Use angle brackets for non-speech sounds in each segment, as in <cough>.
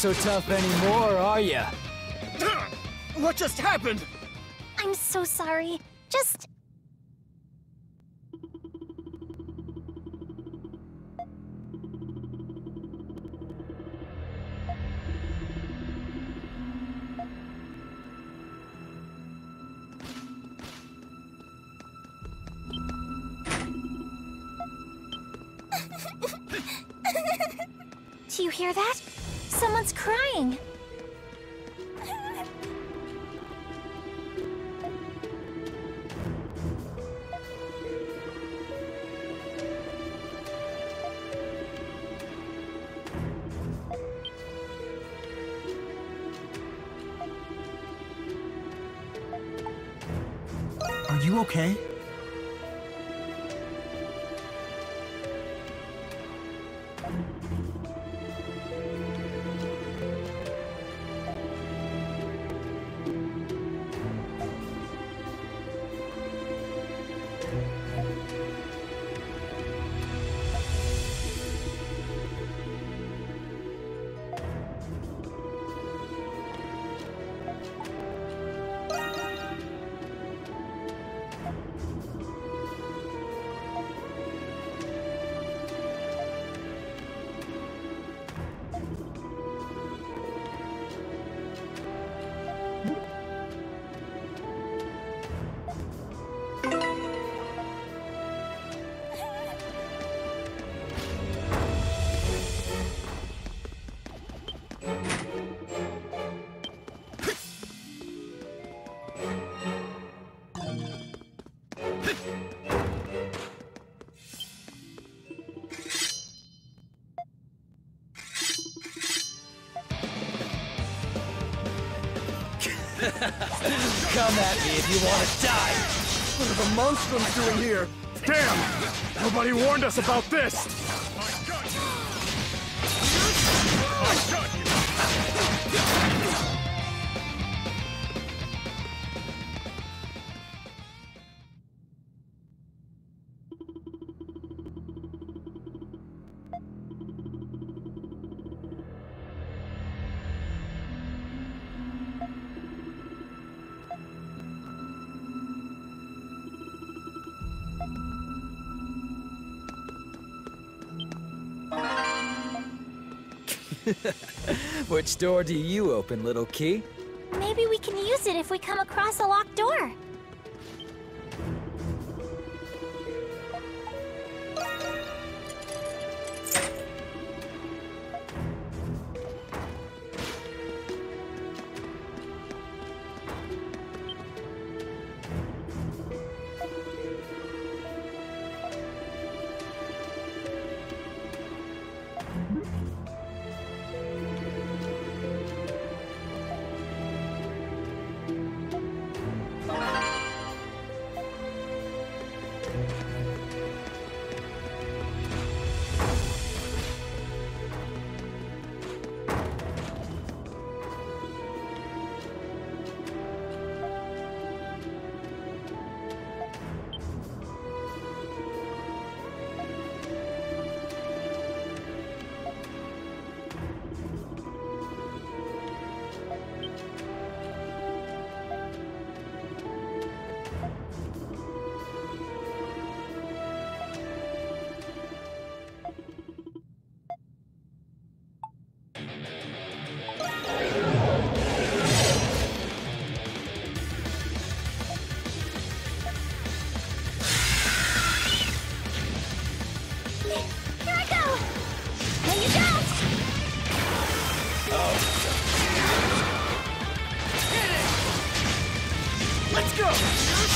so tough anymore, are ya? <clears throat> What just happened? I'm so sorry. Just. <laughs> Do you hear that? Someone's crying. Come at me if you want to die! What are the monsters doing here? Damn! Nobody warned us about this! Which door do you open, little key? Maybe we can use it if we come across a locked door. Here's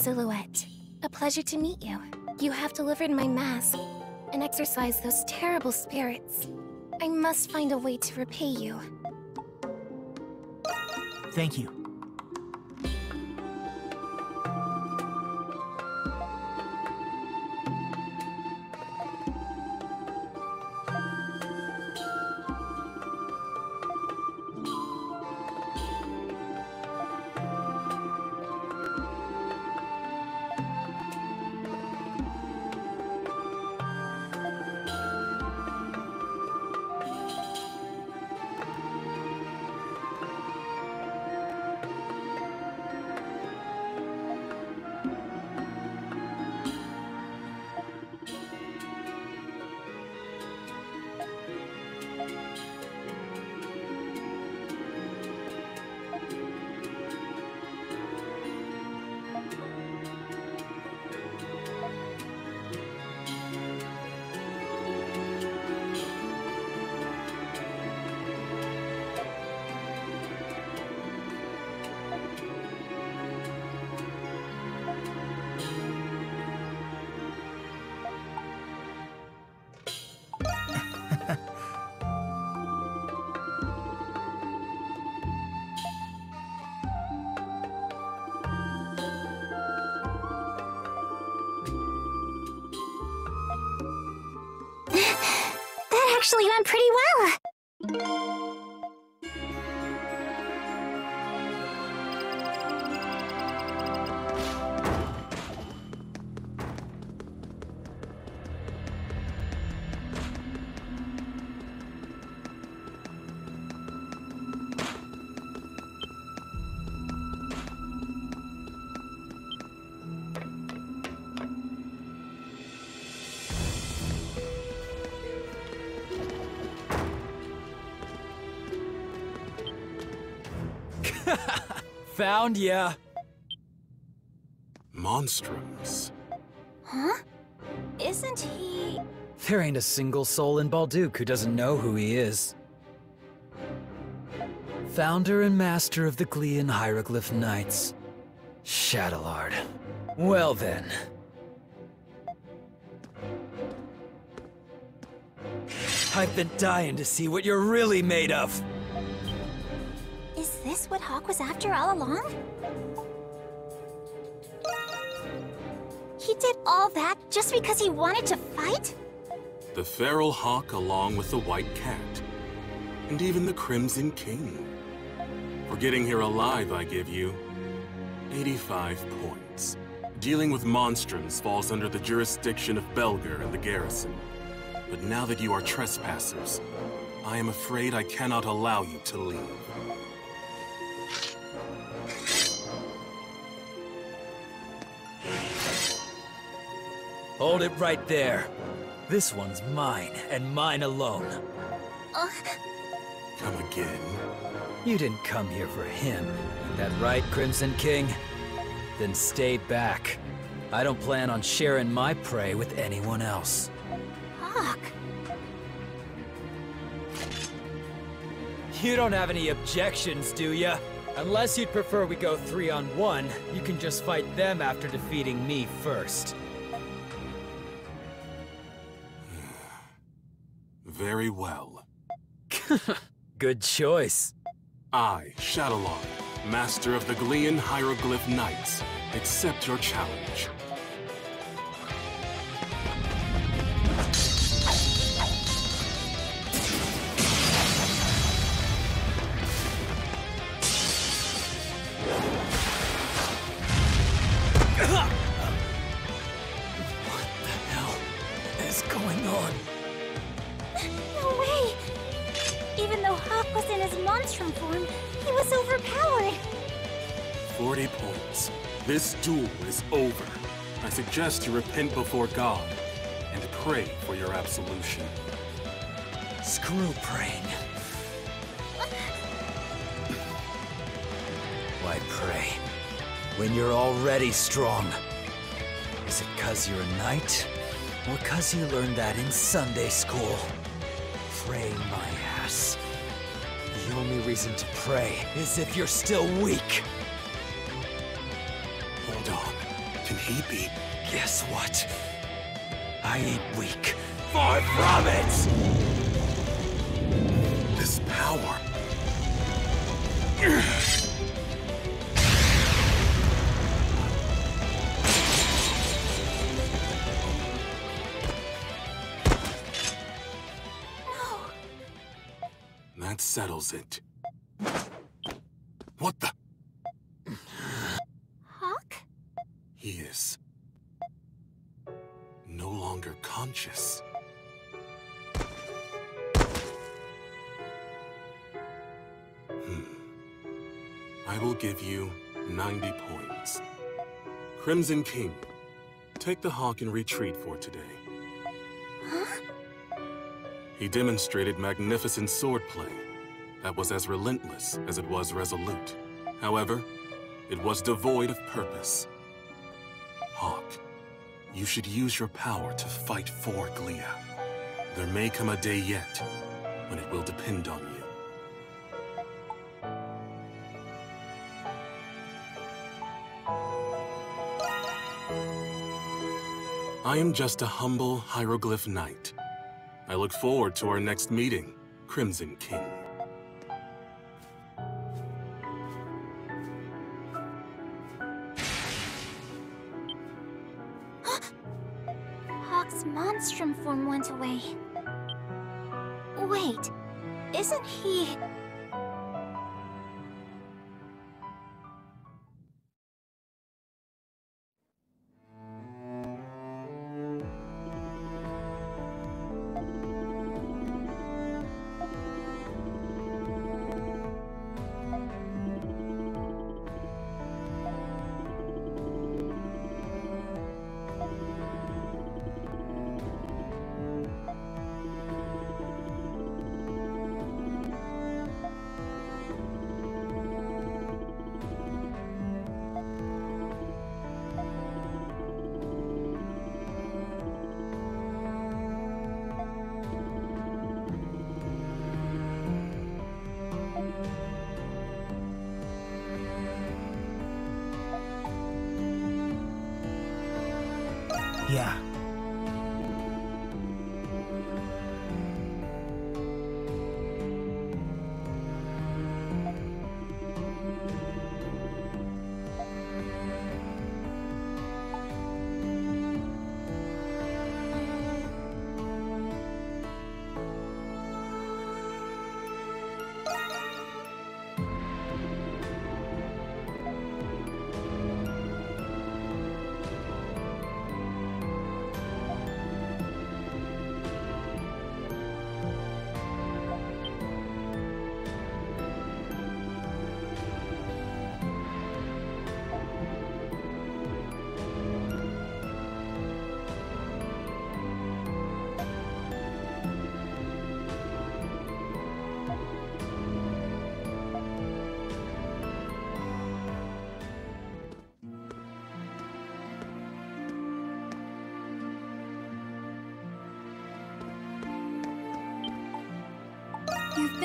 Silhouette. A pleasure to meet you. You have delivered my mask and exorcised those terrible spirits. I must find a way to repay you. Thank you. Actually went pretty well. <laughs> Found ya. Monstrums. Huh? Isn't he... There ain't a single soul in Balduq who doesn't know who he is. Founder and master of the Glean Hieroglyph Knights. Chatelard. Well then. I've been dying to see what you're really made of. Is this what Hawk was after all along? He did all that just because he wanted to fight? The feral hawk along with the white cat. And even the Crimson King. For getting here alive, I give you 85 points. Dealing with monstrums falls under the jurisdiction of Belger and the garrison. But now that you are trespassers, I am afraid I cannot allow you to leave. Hold it right there. This one's mine, and mine alone. Ugh. Come again. You didn't come here for him. That right, Crimson King? Then stay back. I don't plan on sharing my prey with anyone else. Hawk. You don't have any objections, do ya? Unless you'd prefer we go three on one, you can just fight them after defeating me first. Very well. <laughs> Good choice. I, Chatelard, master of the Glean Hieroglyph Knights, accept your challenge. Duel is over. I suggest you repent before God and pray for your absolution. Screw praying. Why pray? When you're already strong. Is it cause you're a knight? Or cause you learned that in Sunday school? Pray my ass. The only reason to pray is if you're still weak. Can? Guess what? I ain't weak. Far from it! This power. That settles it. Crimson King, take the Hawk and retreat for today. Huh? He demonstrated magnificent swordplay that was as relentless as it was resolute. However, it was devoid of purpose. Hawk, you should use your power to fight for Gllia. There may come a day yet when it will depend on you. I am just a humble hieroglyph knight. I look forward to our next meeting, Crimson King. <gasps> Hawk's monstrum form went away. Wait, isn't he...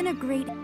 a great...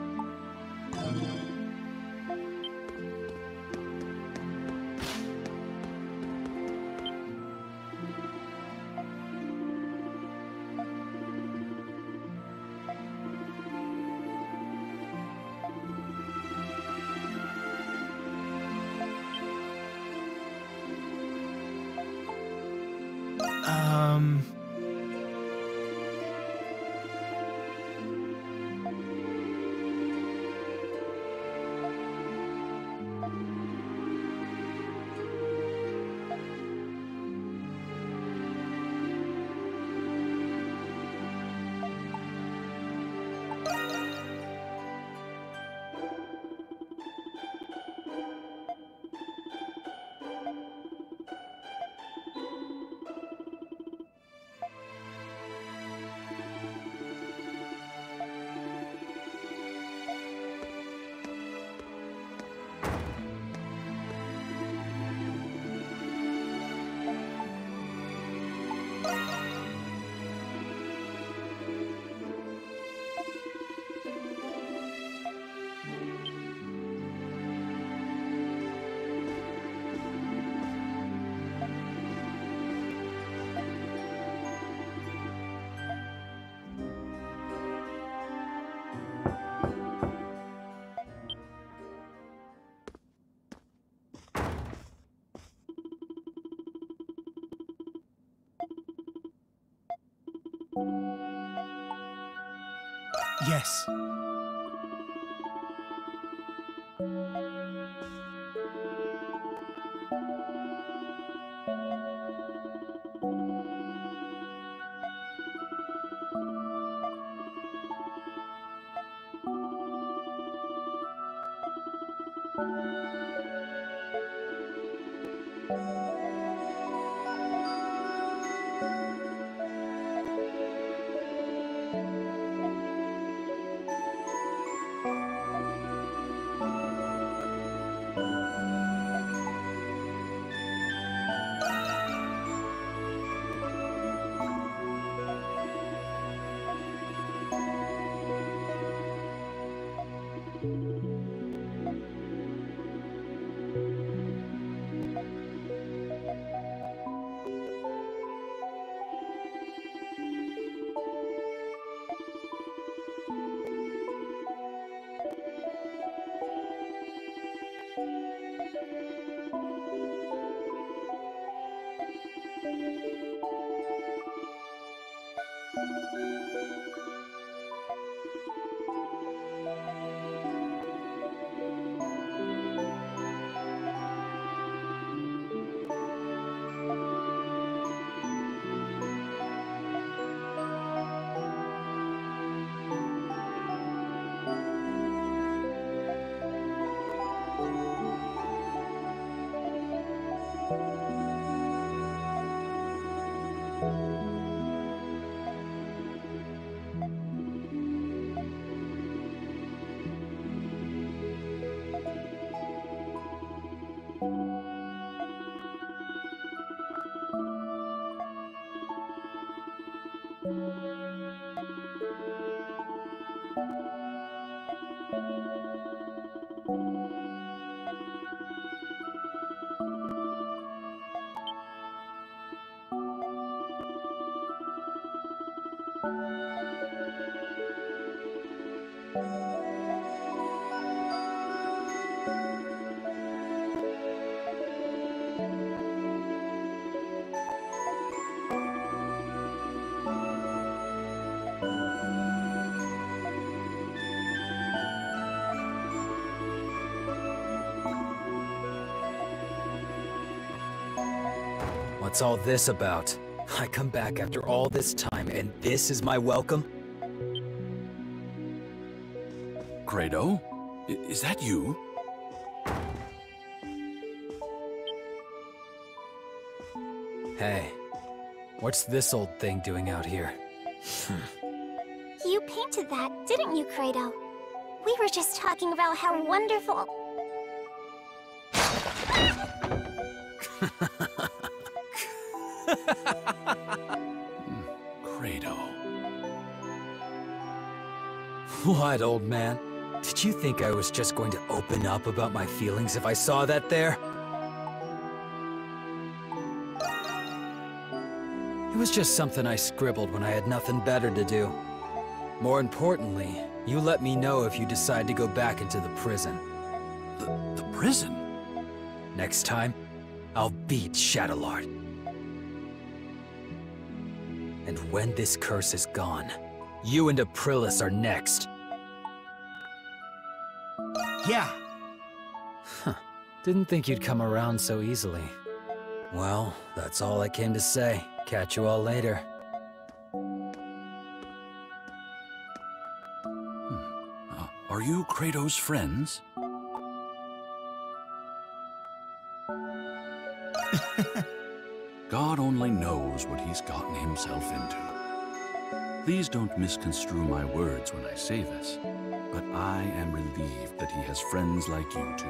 Yes. What's all this about? I come back after all this time, and this is my welcome? Credo? I- is that you? Hey, what's this old thing doing out here? Hmm. You painted that, didn't you, Credo? We were just talking about how wonderful... What, old man? Did you think I was just going to open up about my feelings if I saw that there? It was just something I scribbled when I had nothing better to do. More importantly, you let me know if you decide to go back into the prison. The, the prison? Next time, I'll beat Chatelard. And when this curse is gone, you and Aprilis are next. Yeah. Huh. Didn't think you'd come around so easily. Well, that's all I came to say. Catch you all later. Uh, are you Credo's friends? <laughs> God only knows what he's gotten himself into. Please don't misconstrue my words when I say this, but I am relieved that he has friends like you two.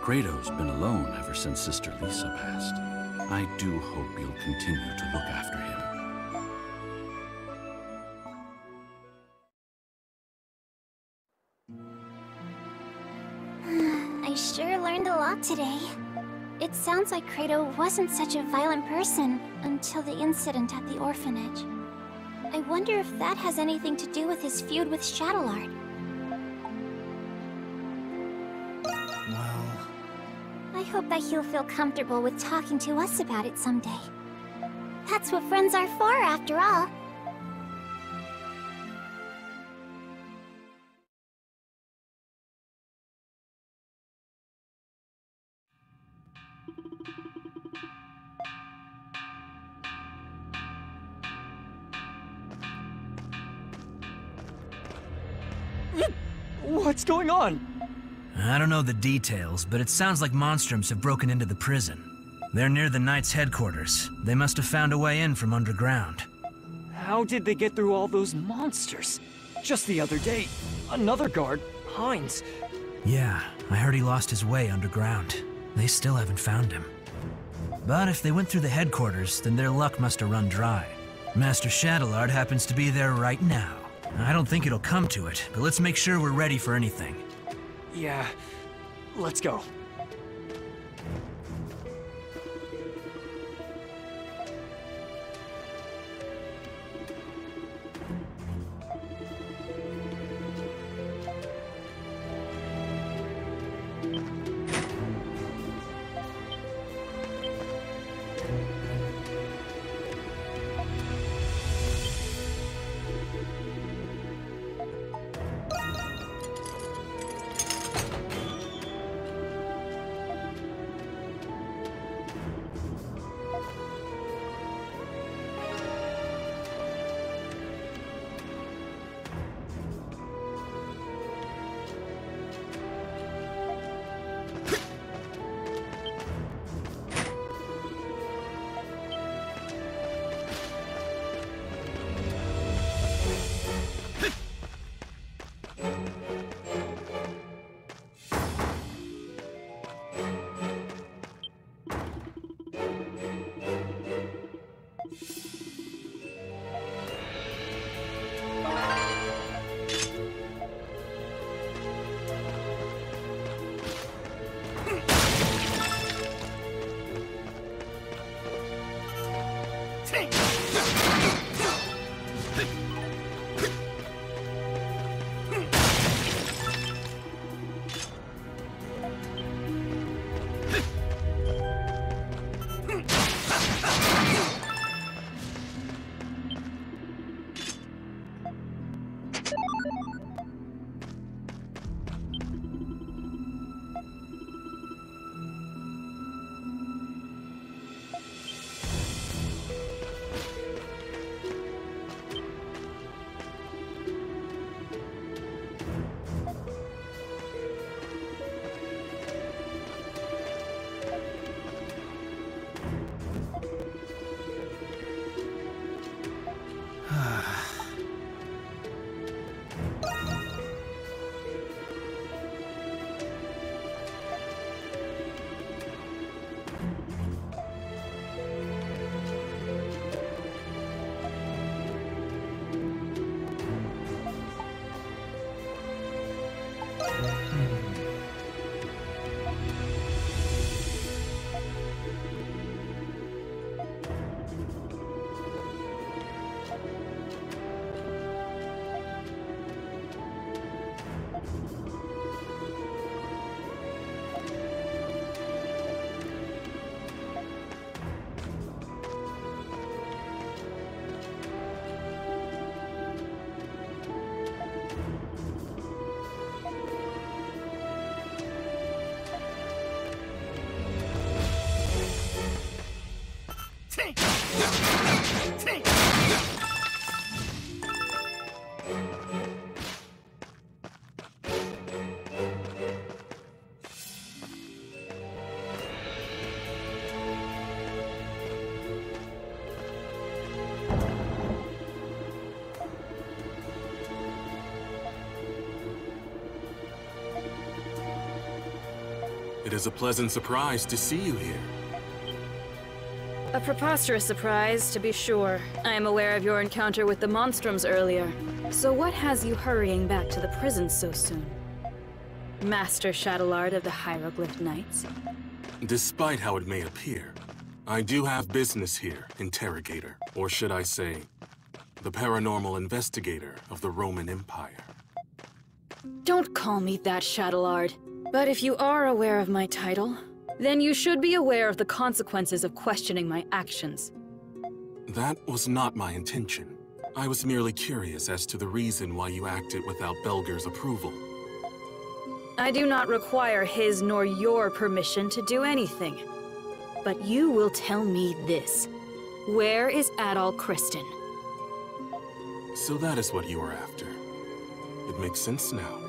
Credo's been alone ever since Sister Lisa passed. I do hope you'll continue to look after him. <sighs> I sure learned a lot today. It sounds like Credo wasn't such a violent person until the incident at the orphanage. I wonder if that has anything to do with his feud with Chatelard. Well, I hope that he'll feel comfortable with talking to us about it someday. That's what friends are for, after all. On? I don't know the details, but it sounds like Monstrums have broken into the prison. They're near the Knights' headquarters. They must have found a way in from underground. How did they get through all those monsters? Just the other day, another guard, Hines. Yeah, I heard he lost his way underground. They still haven't found him. But if they went through the headquarters, then their luck must have run dry. Master Chatelard happens to be there right now. I don't think it'll come to it, but let's make sure we're ready for anything. Yeah, let's go. Понятно. It is a pleasant surprise to see you here. A preposterous surprise, to be sure. I am aware of your encounter with the Monstrums earlier. So what has you hurrying back to the prison so soon? Master Chatelard of the Hieroglyph Knights? Despite how it may appear, I do have business here, Interrogator. Or should I say, the paranormal investigator of the Romun Empire. Don't call me that, Chatelard. But if you are aware of my title, then you should be aware of the consequences of questioning my actions. That was not my intention. I was merely curious as to the reason why you acted without Belger's approval. I do not require his nor your permission to do anything. But you will tell me this. Where is Adol Christin? So that is what you are after. It makes sense now.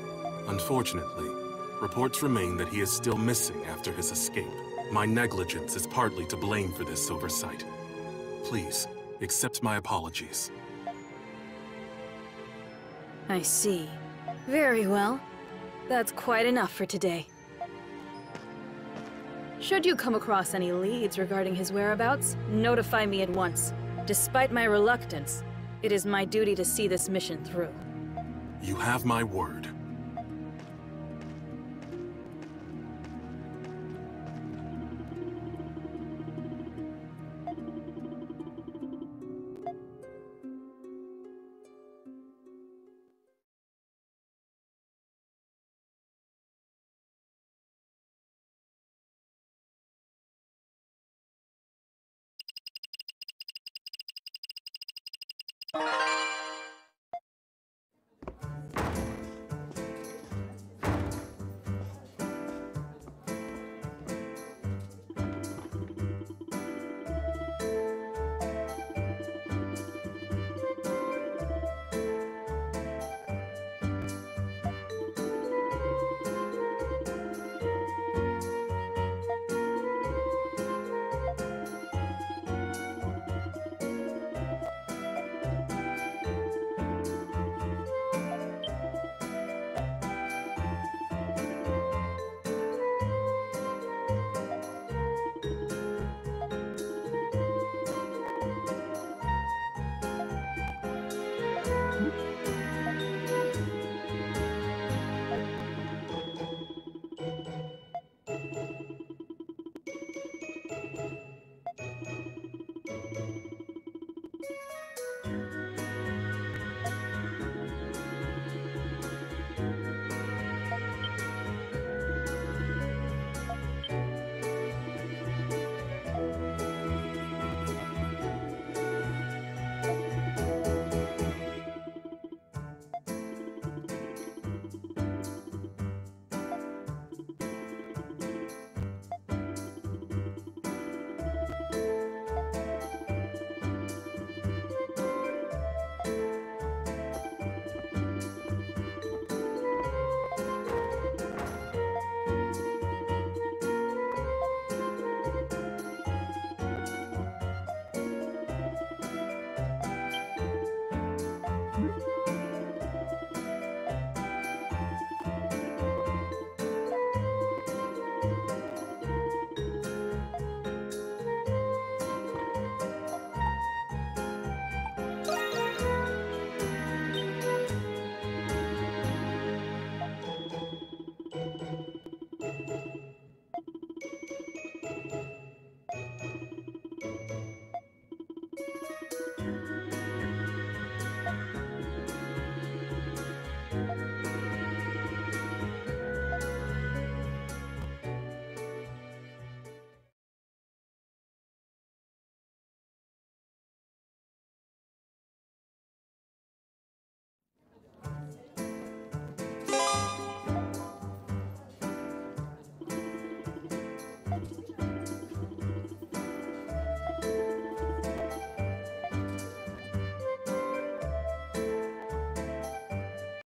Unfortunately, reports remain that he is still missing after his escape. My negligence is partly to blame for this oversight. Please, accept my apologies. I see. Very well. That's quite enough for today. Should you come across any leads regarding his whereabouts, notify me at once. Despite my reluctance, it is my duty to see this mission through. You have my word. You <laughs>